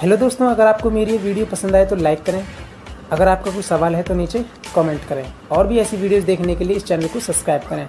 Hello दोस्तों, अगर आपको मेरी ये वीडियो पसंद आए तो लाइक करें। अगर आपका कोई सवाल है तो नीचे कमेंट करें और भी ऐसी वीडियोस देखने के लिए इस चैनल को सब्सक्राइब करें।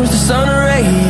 turns to sun rays.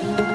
Shh.